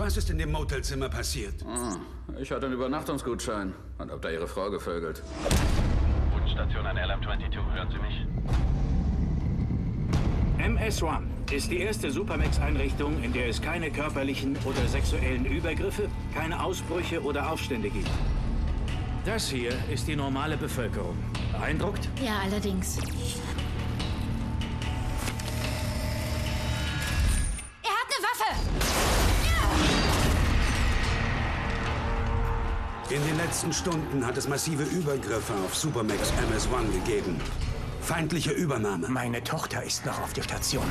Was ist in dem Motelzimmer passiert? Ah, ich hatte einen Übernachtungsgutschein und hab da ihre Frau gevögelt. Bodenstation an LM22, hören Sie mich? MS-1 ist die erste Supermax-Einrichtung, in der es keine körperlichen oder sexuellen Übergriffe, keine Ausbrüche oder Aufstände gibt. Das hier ist die normale Bevölkerung. Beeindruckt? Ja, allerdings. In den letzten Stunden hat es massive Übergriffe auf Supermax MS-1 gegeben. Feindliche Übernahme. Meine Tochter ist noch auf der Station.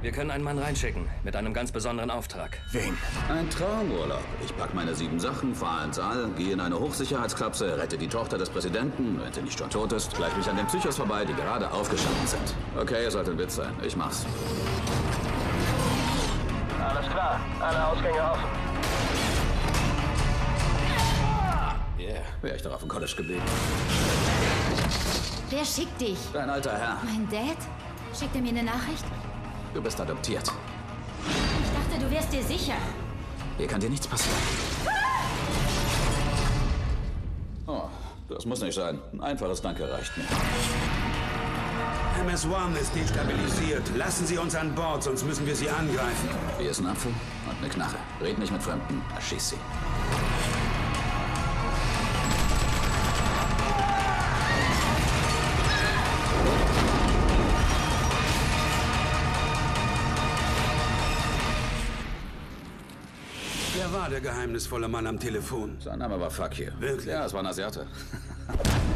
Wir können einen Mann reinschicken mit einem ganz besonderen Auftrag. Wen? Ein Traumurlaub. Ich pack meine sieben Sachen, fahre ins All, gehe in eine Hochsicherheitsklapse, rette die Tochter des Präsidenten, wenn sie nicht schon tot ist, gleich mich an den Psychos vorbei, die gerade aufgestanden sind. Okay, es sollte ein Witz sein. Ich mach's. Alles klar, alle Ausgänge offen. Yeah, wäre ich doch auf dem College geblieben. Wer schickt dich? Dein alter Herr, Mein Dad? Schickt er mir eine Nachricht? du bist adoptiert. Ich dachte, du wärst dir sicher. Hier kann dir nichts passieren. Oh, das muss nicht sein. Ein einfaches Danke reicht mir. MS-1 ist destabilisiert. Lassen Sie uns an Bord, sonst müssen wir sie angreifen. Hier ist ein Apfel und eine Knarre. Red nicht mit Fremden, erschieß sie. Wer war der geheimnisvolle Mann am Telefon? Sein Name war Fuck you. Wirklich? Ja, es war ein Asiate.